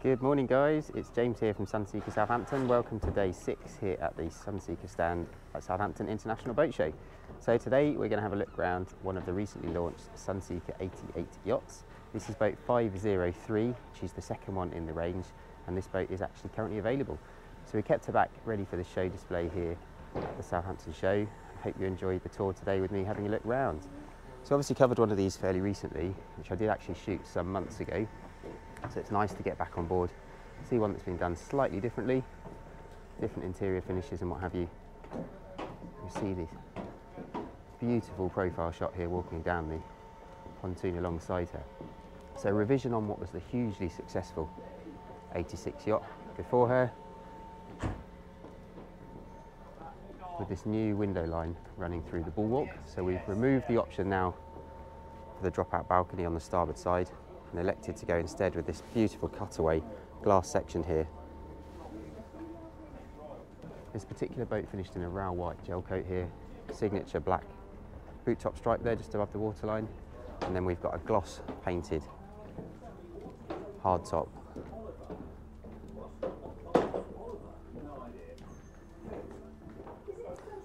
Good morning guys, it's James here from Sunseeker Southampton. Welcome to day six here at the Sunseeker stand at Southampton International Boat Show. So today we're going to have a look around one of the recently launched Sunseeker 88 yachts. This is boat 503, which is the second one in the range, and this boat is actually currently available. So we kept her back ready for the show display here at the Southampton show. I hope you enjoyed the tour today with me having a look round. So obviously covered one of these fairly recently, which I did actually shoot some months ago. So it's nice to get back on board, see one that's been done slightly differently, different interior finishes and what have you. You see this beautiful profile shot here walking down the pontoon alongside her. So revision on what was the hugely successful 86 yacht before her, with this new window line running through the bulwark. So we've removed the option now for the drop-out balcony on the starboard side and elected to go instead with this beautiful cutaway glass section here. This particular boat finished in a rail white gel coat here, signature black boot top stripe there just above the waterline, and then we've got a gloss painted hard top.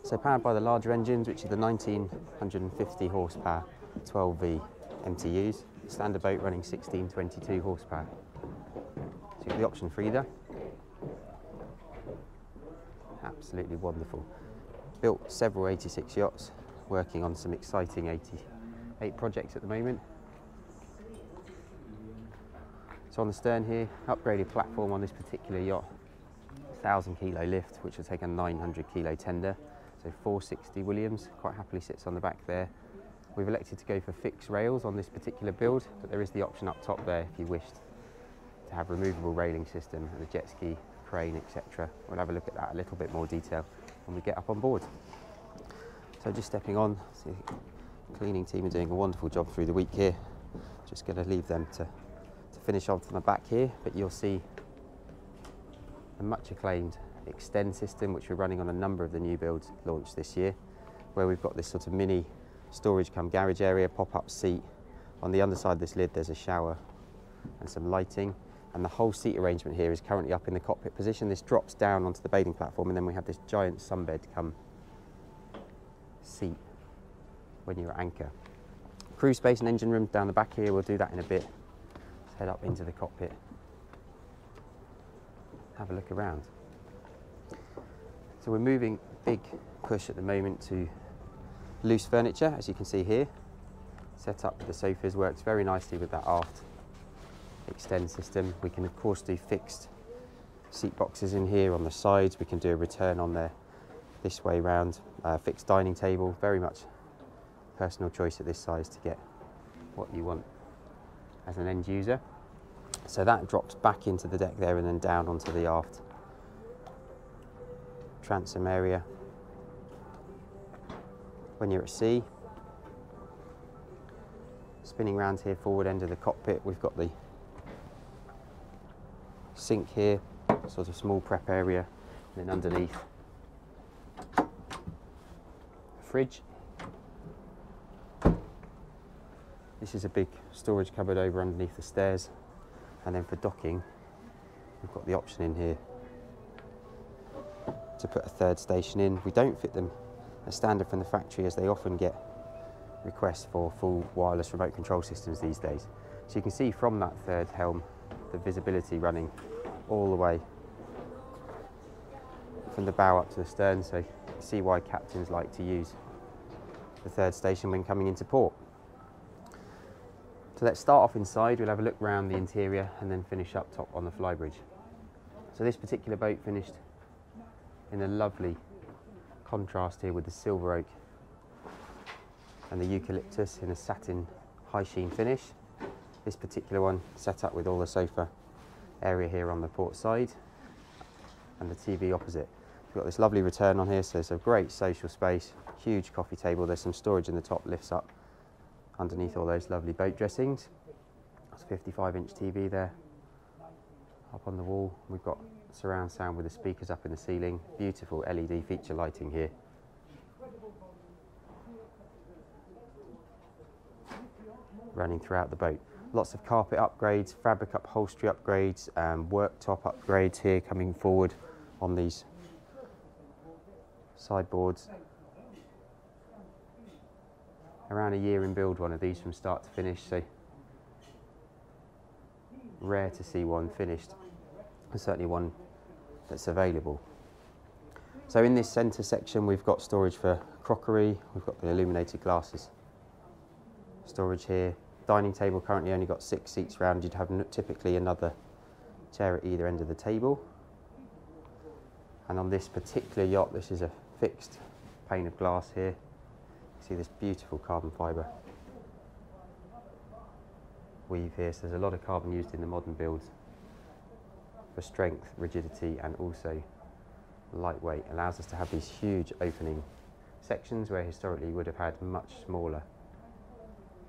So powered by the larger engines, which are the 1950 horsepower 12V MTUs, standard boat running 1622 horsepower. So the option for either. Absolutely wonderful. Built several 86 yachts, working on some exciting 88 projects at the moment. So on the stern here, upgraded platform on this particular yacht, 1000 kilo lift, which will take a 900 kilo tender. So 460 Williams, quite happily sits on the back there. We've elected to go for fixed rails on this particular build, but there is the option up top there if you wished to have a removable railing system and a jet ski, crane, etc. We'll have a look at that a little bit more detail when we get up on board. So just stepping on, the cleaning team are doing a wonderful job through the week here. Just going to leave them to, to finish off from the back here, but you'll see a much acclaimed Extend system, which we're running on a number of the new builds launched this year, where we've got this sort of mini storage come garage area, pop-up seat. On the underside of this lid there's a shower and some lighting and the whole seat arrangement here is currently up in the cockpit position. This drops down onto the bathing platform and then we have this giant sunbed come seat when you're at anchor. Crew space and engine room down the back here, we'll do that in a bit. Let's head up into the cockpit. Have a look around. So we're moving big push at the moment to loose furniture, as you can see here. Set up the sofas, works very nicely with that aft extend system. We can of course do fixed seat boxes in here on the sides. We can do a return on there this way round. Uh, fixed dining table, very much personal choice at this size to get what you want as an end user. So that drops back into the deck there and then down onto the aft transom area when you're at sea. Spinning around here, forward end of the cockpit, we've got the sink here, sort of small prep area, and then underneath, a fridge. This is a big storage cupboard over underneath the stairs, and then for docking, we've got the option in here to put a third station in. We don't fit them a standard from the factory as they often get requests for full wireless remote control systems these days. So you can see from that third helm the visibility running all the way from the bow up to the stern so you see why captains like to use the third station when coming into port. So let's start off inside, we'll have a look around the interior and then finish up top on the flybridge. So this particular boat finished in a lovely contrast here with the silver oak and the eucalyptus in a satin high sheen finish. This particular one set up with all the sofa area here on the port side and the TV opposite. We've got this lovely return on here, so it's a great social space, huge coffee table. There's some storage in the top, lifts up underneath all those lovely boat dressings. That's a 55 inch TV there up on the wall. We've got surround sound with the speakers up in the ceiling. Beautiful LED feature lighting here. Running throughout the boat. Lots of carpet upgrades, fabric upholstery upgrades, and worktop upgrades here coming forward on these sideboards. Around a year in build one of these from start to finish, so rare to see one finished, and certainly one that's available. So in this centre section we've got storage for crockery, we've got the illuminated glasses. Storage here, dining table currently only got six seats round, you'd have typically another chair at either end of the table. And on this particular yacht, this is a fixed pane of glass here. You See this beautiful carbon fibre weave here. So there's a lot of carbon used in the modern builds for strength, rigidity, and also lightweight. Allows us to have these huge opening sections where historically you would have had much smaller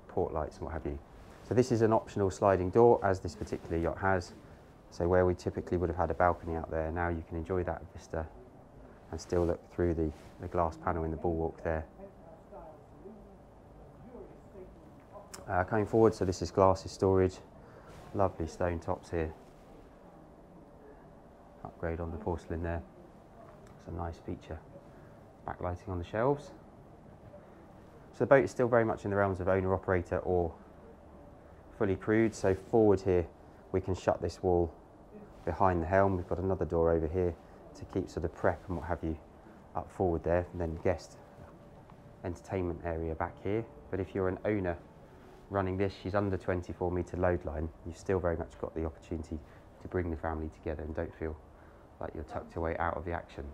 port lights and what have you. So this is an optional sliding door as this particular yacht has. So where we typically would have had a balcony out there, now you can enjoy that vista and still look through the, the glass panel in the bulwark there. Uh, coming forward, so this is glasses storage, lovely stone tops here. Upgrade on the porcelain there. It's a nice feature. Backlighting on the shelves. So the boat is still very much in the realms of owner operator or fully crewed. So forward here, we can shut this wall behind the helm. We've got another door over here to keep sort of prep and what have you up forward there, and then guest entertainment area back here. But if you're an owner running this, she's under 24 metre load line, you've still very much got the opportunity to bring the family together and don't feel like you're tucked away out of the action.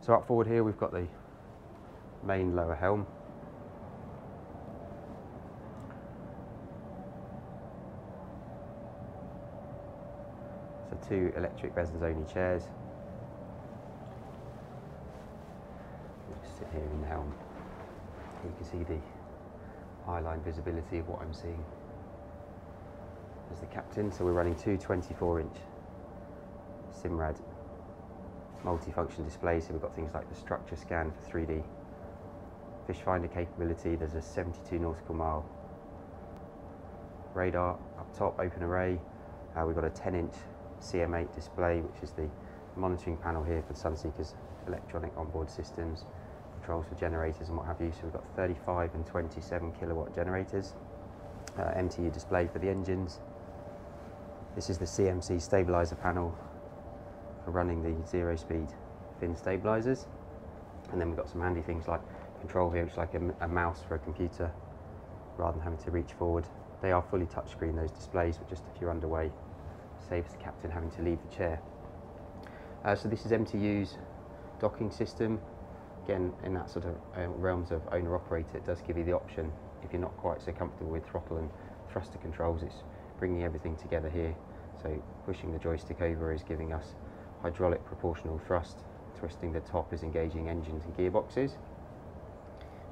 So up forward here we've got the main lower helm. So two electric Besenzoni chairs. We'll just sit here in the helm. You can see the eye-line visibility of what I'm seeing. As the captain, so we're running two 24-inch Simrad multifunction displays. So we've got things like the structure scan for 3D fish finder capability. There's a 72 nautical mile radar up top, open array. Uh, we've got a 10-inch CM8 display, which is the monitoring panel here for Sunseeker's electronic onboard systems controls for generators and what have you. So we've got 35 and 27 kilowatt generators, uh, MTU display for the engines. This is the CMC stabilizer panel running the zero speed fin stabilizers. And then we've got some handy things like control here, which is like a, a mouse for a computer rather than having to reach forward. They are fully touchscreen, those displays, but just if you're underway, saves the captain having to leave the chair. Uh, so this is MTU's docking system again, in that sort of uh, realms of owner operator, it does give you the option if you're not quite so comfortable with throttle and thruster controls. It's bringing everything together here. So pushing the joystick over is giving us hydraulic proportional thrust. Twisting the top is engaging engines and gearboxes.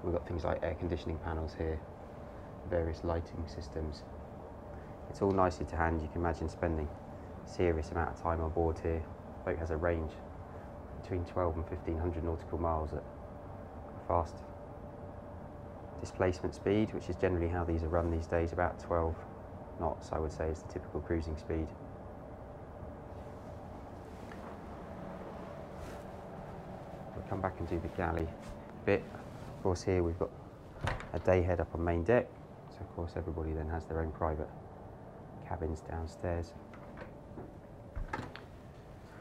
We've got things like air conditioning panels here, various lighting systems. It's all nicely to hand. You can imagine spending a serious amount of time on board here. The boat has a range between 12 and 1500 nautical miles at fast displacement speed, which is generally how these are run these days, about 12 knots, I would say, is the typical cruising speed. Come back and do the galley bit. Of course, here we've got a day head up on main deck, so of course everybody then has their own private cabins downstairs.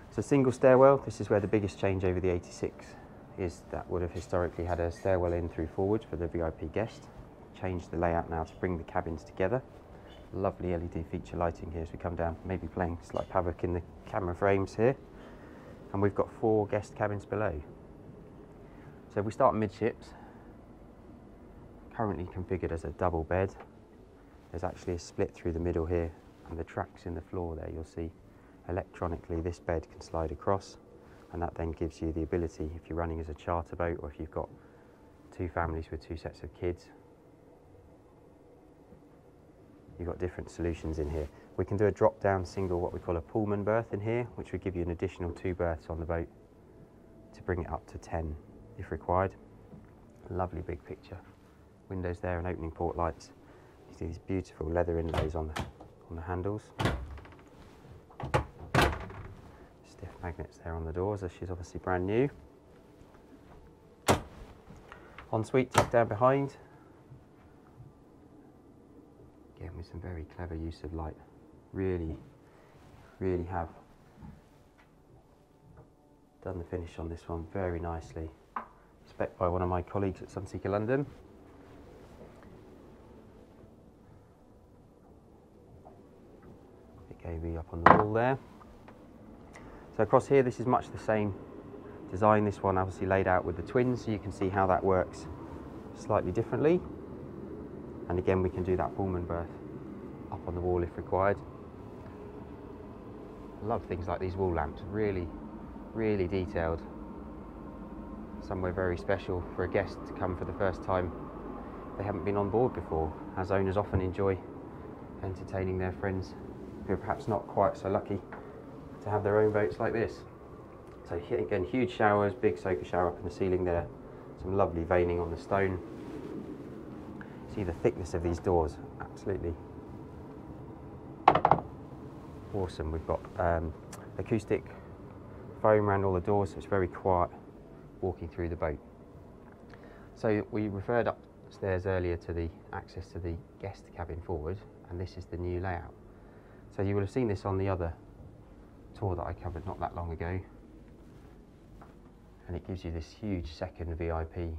So single stairwell, this is where the biggest change over the 86 is that would have historically had a stairwell in through forward for the VIP guest. Changed the layout now to bring the cabins together. Lovely LED feature lighting here as we come down, maybe playing slight havoc in the camera frames here. And we've got four guest cabins below. So if we start midships, currently configured as a double bed, there's actually a split through the middle here and the tracks in the floor there you'll see electronically this bed can slide across and that then gives you the ability if you're running as a charter boat or if you've got two families with two sets of kids you've got different solutions in here. We can do a drop down single what we call a pullman berth in here which would give you an additional two berths on the boat to bring it up to 10 if required lovely big picture windows there and opening port lights you See these beautiful leather inlays on the, on the handles. Stiff magnets there on the doors as she's obviously brand new. Ensuite tucked down behind. Again with some very clever use of light. Really, really have done the finish on this one very nicely. By one of my colleagues at Sunseeker London. AV up on the wall there. So across here, this is much the same design. This one obviously laid out with the twins, so you can see how that works slightly differently. And again, we can do that Pullman berth up on the wall if required. I love things like these wall lamps, really, really detailed. Somewhere very special for a guest to come for the first time. They haven't been on board before, as owners often enjoy entertaining their friends who are perhaps not quite so lucky to have their own boats like this. So again, huge showers, big soaker shower up in the ceiling there, some lovely veining on the stone. See the thickness of these doors, absolutely awesome. We've got um, acoustic foam around all the doors, so it's very quiet walking through the boat. So we referred upstairs earlier to the access to the guest cabin forward, and this is the new layout. So you will have seen this on the other tour that I covered not that long ago. And it gives you this huge second VIP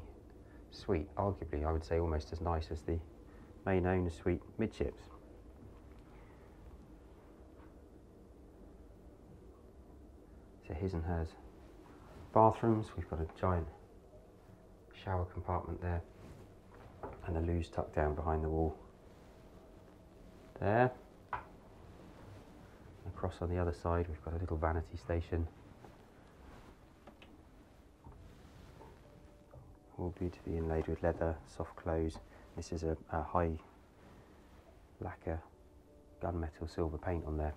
suite, arguably I would say almost as nice as the main owner suite midships. So his and hers. Bathrooms, we've got a giant shower compartment there and the loos tucked down behind the wall. There. Across on the other side we've got a little vanity station. All beautifully inlaid with leather, soft close. This is a, a high lacquer gunmetal silver paint on there.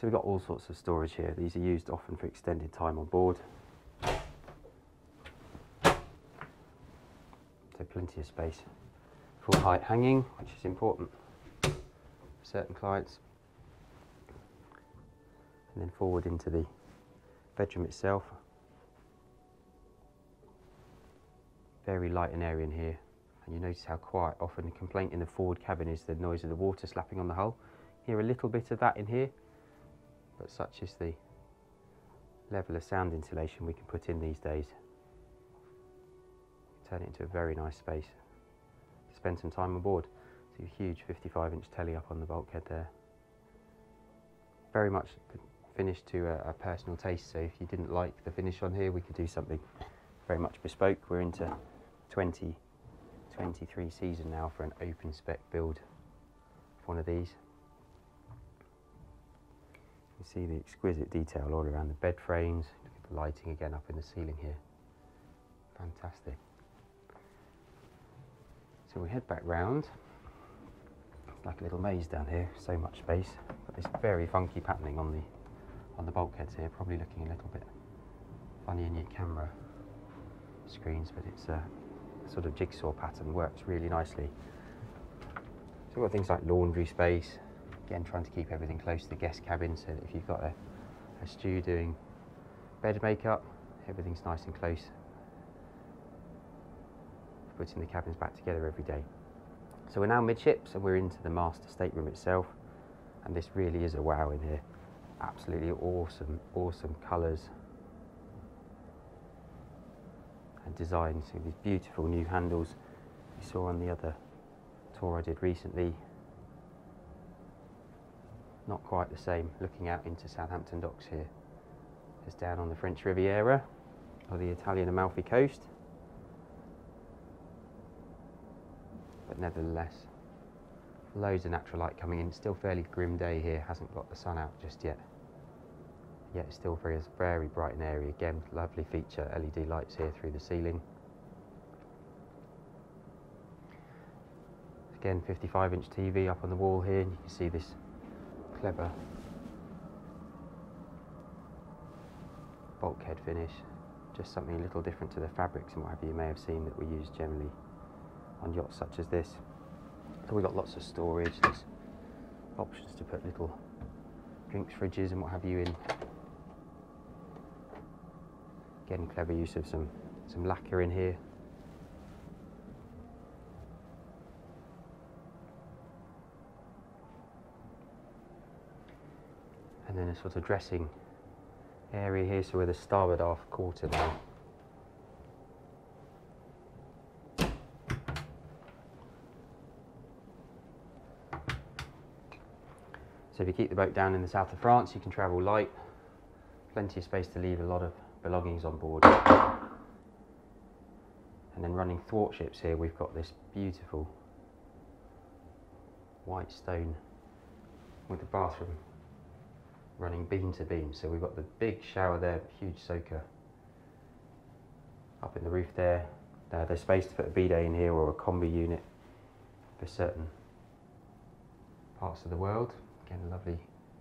So we've got all sorts of storage here. These are used often for extended time on board. So plenty of space. Full height hanging, which is important for certain clients. And then forward into the bedroom itself. Very light and airy in here. And you notice how quiet often the complaint in the forward cabin is the noise of the water slapping on the hull. Hear a little bit of that in here but such is the level of sound insulation we can put in these days. Turn it into a very nice space. To spend some time on board. See a huge 55 inch telly up on the bulkhead there. Very much finished to a, a personal taste, so if you didn't like the finish on here, we could do something very much bespoke. We're into 2023 season now for an open spec build of one of these. You see the exquisite detail all around the bed frames. Look at the lighting again up in the ceiling here. Fantastic. So we head back round. It's like a little maze down here, so much space. Got this very funky patterning on the on the bulkheads here, probably looking a little bit funny in your camera screens, but it's a sort of jigsaw pattern, works really nicely. So we've got things like laundry space, Again, trying to keep everything close to the guest cabin so that if you've got a, a stew doing bed makeup, everything's nice and close. Putting the cabins back together every day. So we're now midships and we're into the master stateroom itself. And this really is a wow in here. Absolutely awesome, awesome colours and designs. So these beautiful new handles you saw on the other tour I did recently not quite the same looking out into Southampton docks here as down on the French Riviera or the Italian Amalfi coast. But nevertheless, loads of natural light coming in. Still fairly grim day here, hasn't got the sun out just yet. Yet still very, very bright and airy. Again, lovely feature LED lights here through the ceiling. Again, 55 inch TV up on the wall here. You can see this clever bulkhead finish, just something a little different to the fabrics and whatever you may have seen that we use generally on yachts such as this. So we've got lots of storage. There's options to put little drinks fridges and what have you in. Again, clever use of some, some lacquer in here. And then a sort of dressing area here, so we're the starboard half quarter now. So if you keep the boat down in the south of France, you can travel light, plenty of space to leave a lot of belongings on board. And then running thwartships here, we've got this beautiful white stone with the bathroom running beam to beam. So we've got the big shower there, huge soaker up in the roof there. Uh, there's space to put a bidet in here or a combi unit for certain parts of the world. Again, a lovely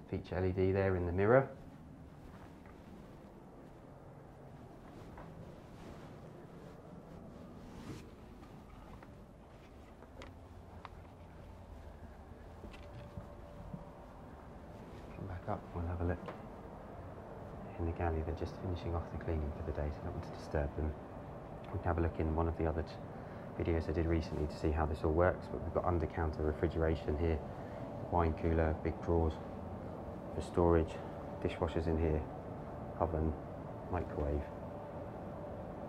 feature LED there in the mirror. Up, we'll have a look in the galley. They're just finishing off the cleaning for the day, so I don't want to disturb them. We can have a look in one of the other videos I did recently to see how this all works, but we've got under counter refrigeration here wine cooler, big drawers for storage, dishwashers in here, oven, microwave,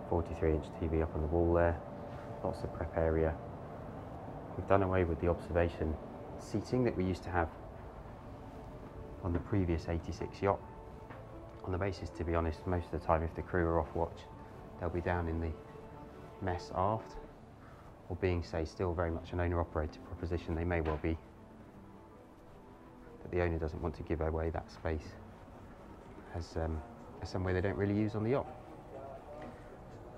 43 inch TV up on the wall there, lots of prep area. We've done away with the observation seating that we used to have on the previous 86 yacht. On the basis, to be honest, most of the time if the crew are off watch, they'll be down in the mess aft, or being, say, still very much an owner-operated proposition, they may well be that the owner doesn't want to give away that space as, um, as somewhere they don't really use on the yacht.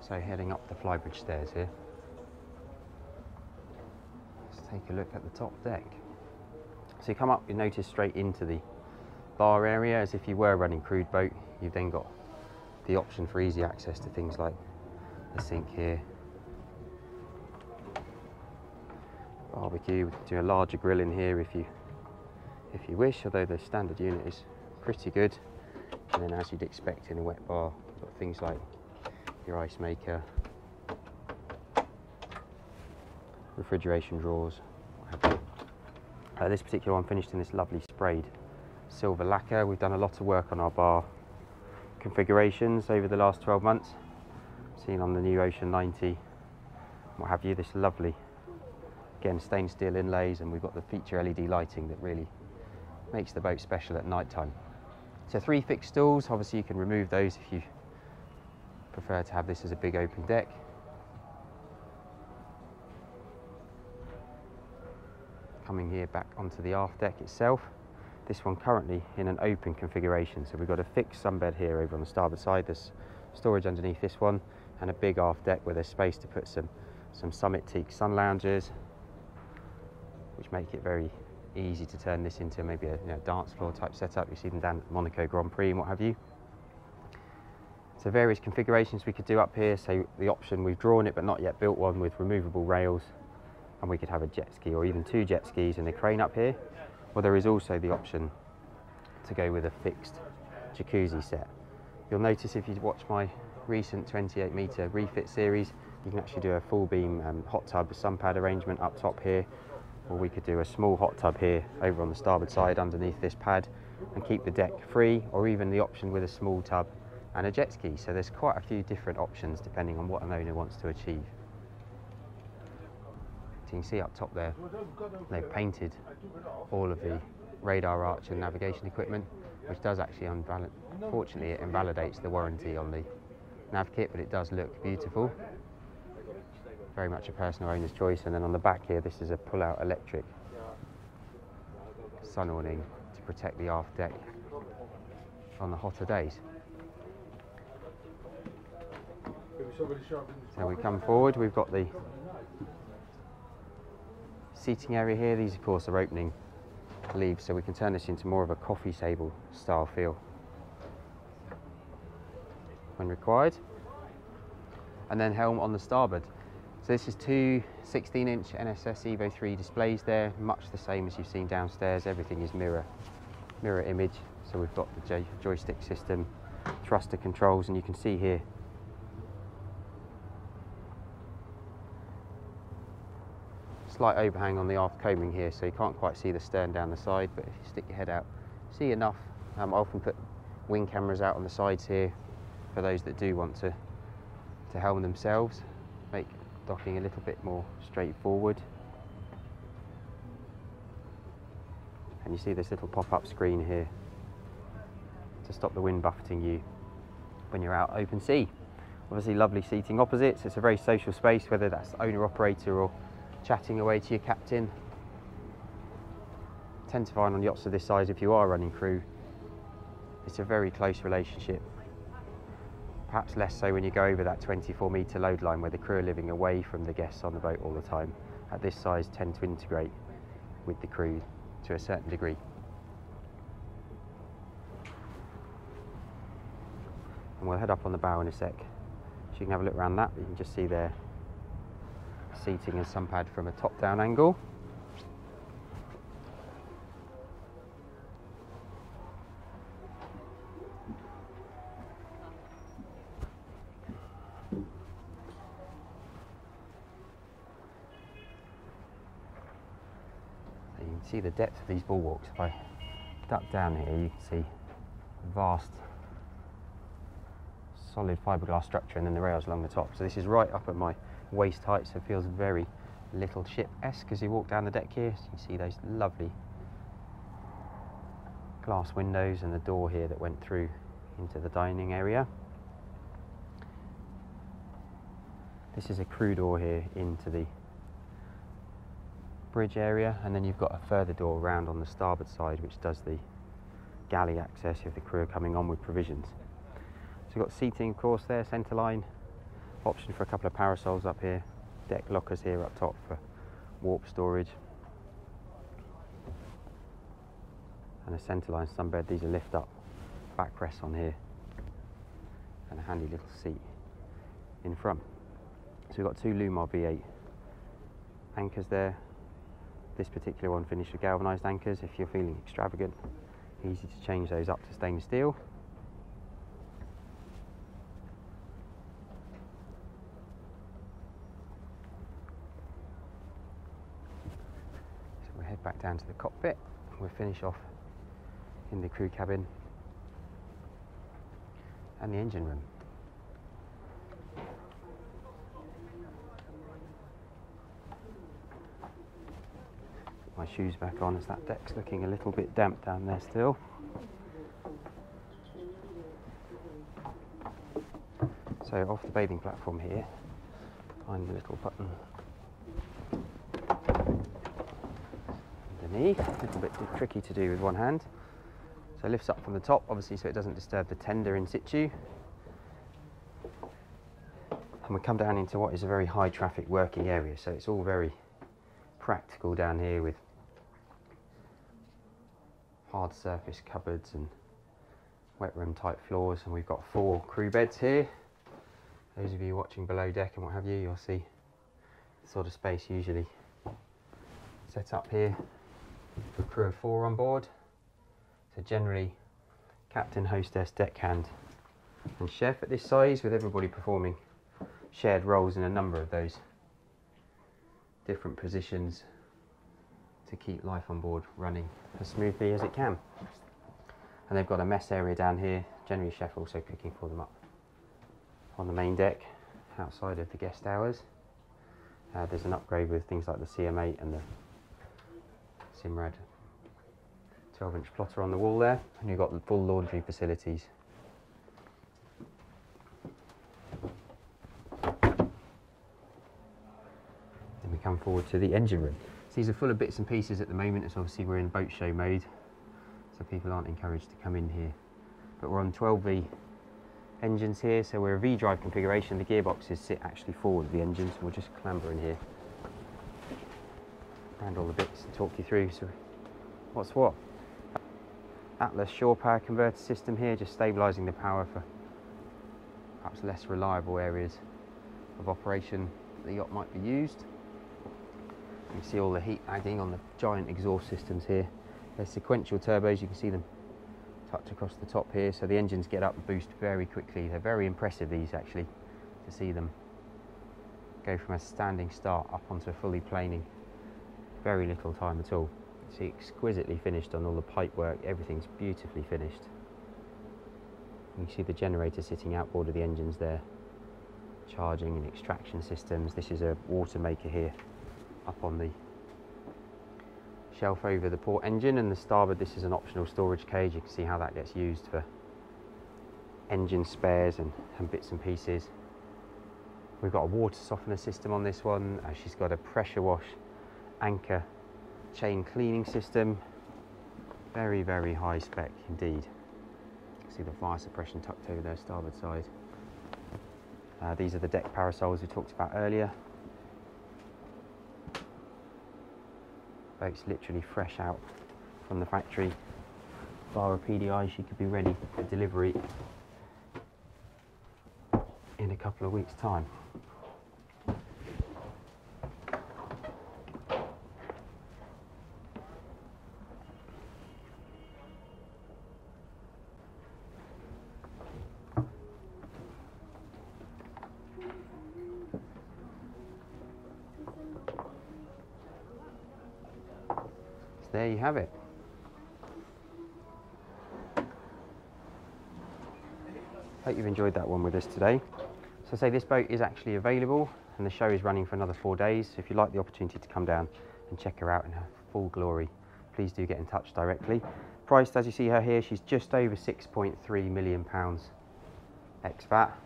So heading up the flybridge stairs here, let's take a look at the top deck. So you come up, you notice straight into the bar area as if you were running crewed boat. You've then got the option for easy access to things like the sink here, barbecue, we can do a larger grill in here if you if you wish, although the standard unit is pretty good. And then as you'd expect in a wet bar, got things like your ice maker, refrigeration drawers, uh, this particular one finished in this lovely sprayed silver lacquer. We've done a lot of work on our bar configurations over the last 12 months. Seen on the new Ocean 90, what have you, this lovely, again, stained steel inlays, and we've got the feature LED lighting that really makes the boat special at night time. So three fixed stalls, obviously you can remove those if you prefer to have this as a big open deck. Coming here back onto the aft deck itself. This one currently in an open configuration. So we've got a fixed sunbed here over on the starboard side. There's storage underneath this one and a big aft deck where there's space to put some, some Summit teak sun lounges, which make it very easy to turn this into maybe a you know, dance floor type setup. You see them down at Monaco Grand Prix and what have you. So various configurations we could do up here. So the option, we've drawn it but not yet built one with removable rails and we could have a jet ski or even two jet skis and a crane up here. Well, there is also the option to go with a fixed jacuzzi set. You'll notice if you watch my recent 28 metre refit series, you can actually do a full beam um, hot tub sun pad arrangement up top here or we could do a small hot tub here over on the starboard side underneath this pad and keep the deck free or even the option with a small tub and a jet ski. So there's quite a few different options depending on what an owner wants to achieve. You can see up top there, they've painted all of the radar arch and navigation equipment, which does actually, unfortunately, it invalidates the warranty on the nav kit, but it does look beautiful very much a personal owner's choice. And then on the back here, this is a pull-out electric sun awning to protect the aft deck on the hotter days. So we come forward, we've got the seating area here. These, of course, are opening leaves, so we can turn this into more of a coffee table style feel when required. And then helm on the starboard. So this is two 16-inch NSS Evo 3 displays there, much the same as you've seen downstairs. Everything is mirror, mirror image. So we've got the joystick system, thruster controls, and you can see here slight overhang on the aft coaming here, so you can't quite see the stern down the side, but if you stick your head out, see enough. Um, I often put wing cameras out on the sides here for those that do want to, to helm themselves, make docking a little bit more straightforward. And you see this little pop-up screen here to stop the wind buffeting you when you're out open sea. Obviously lovely seating opposites, it's a very social space, whether that's owner operator or chatting away to your captain. Tend to find on yachts of this size, if you are running crew, it's a very close relationship. Perhaps less so when you go over that 24 metre load line where the crew are living away from the guests on the boat all the time. At this size, tend to integrate with the crew to a certain degree. And we'll head up on the bow in a sec. So you can have a look around that, you can just see there seating and sun pad from a top-down angle. you can see the depth of these bulwarks. If I duck down here, you can see vast solid fiberglass structure and then the rails along the top. So this is right up at my waist height, so it feels very little ship-esque as you walk down the deck here. So you see those lovely glass windows and the door here that went through into the dining area. This is a crew door here into the bridge area and then you've got a further door around on the starboard side which does the galley access if the crew are coming on with provisions. So you've got seating of course there, centre line, option for a couple of parasols up here, deck lockers here up top for warp storage. And a centerline sunbed, these are lift up backrests on here and a handy little seat in front. So we've got two Lewmar V8 anchors there. This particular one finished with galvanised anchors. If you're feeling extravagant, easy to change those up to stainless steel. head back down to the cockpit. We'll finish off in the crew cabin and the engine room. My shoes back on as that deck's looking a little bit damp down there still. So off the bathing platform here, find the little button knee, a little bit tricky to do with one hand. So it lifts up from the top, obviously so it doesn't disturb the tender in situ. And we come down into what is a very high traffic working area, so it's all very practical down here with hard surface cupboards and wet room type floors and we've got four crew beds here. Those of you watching below deck and what have you, you'll see the sort of space usually set up here for crew of four on board. So generally captain, hostess, deckhand and chef at this size with everybody performing shared roles in a number of those different positions to keep life on board running as smoothly as it can. And they've got a mess area down here, generally chef also cooking for them up on the main deck outside of the guest hours. Uh, there's an upgrade with things like the CM8 and the Simrad 12 inch plotter on the wall there and you've got the full laundry facilities. Then we come forward to the engine room. So these are full of bits and pieces at the moment as obviously we're in boat show mode so people aren't encouraged to come in here. But we're on 12V engines here so we're a V-drive configuration. The gearboxes sit actually forward of the engines we'll just clamber in here around all the bits and talk you through so what's what. Atlas shore power converter system here, just stabilising the power for perhaps less reliable areas of operation. the yacht might be used. You can see all the heat adding on the giant exhaust systems here. They're sequential turbos, you can see them tucked across the top here, so the engines get up and boost very quickly. They're very impressive, these actually, to see them go from a standing start up onto a fully planing. Very little time at all. It's exquisitely finished on all the pipe work, everything's beautifully finished. You can see the generator sitting outboard of the engines there, charging and extraction systems. This is a water maker here up on the shelf over the port engine and the starboard this is an optional storage cage you can see how that gets used for engine spares and, and bits and pieces we've got a water softener system on this one uh, she's got a pressure wash anchor chain cleaning system very very high spec indeed see the fire suppression tucked over their starboard side uh, these are the deck parasols we talked about earlier boat's literally fresh out from the factory. Bar a PDI, she could be ready for delivery in a couple of weeks' time. There you have it. Hope you've enjoyed that one with us today. So say this boat is actually available and the show is running for another four days. So if you'd like the opportunity to come down and check her out in her full glory, please do get in touch directly. Priced as you see her here, she's just over 6.3 million pounds ex-VAT.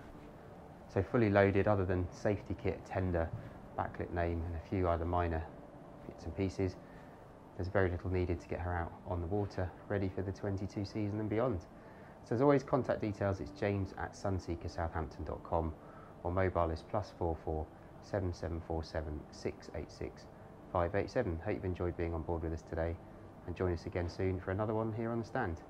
So fully loaded other than safety kit, tender, backlit name and a few other minor bits and pieces there's very little needed to get her out on the water, ready for the 22 season and beyond. So as always, contact details, it's james at sunseekersouthampton.com or mobile is plus 44 7747 686 587. Hope you've enjoyed being on board with us today and join us again soon for another one here on the stand.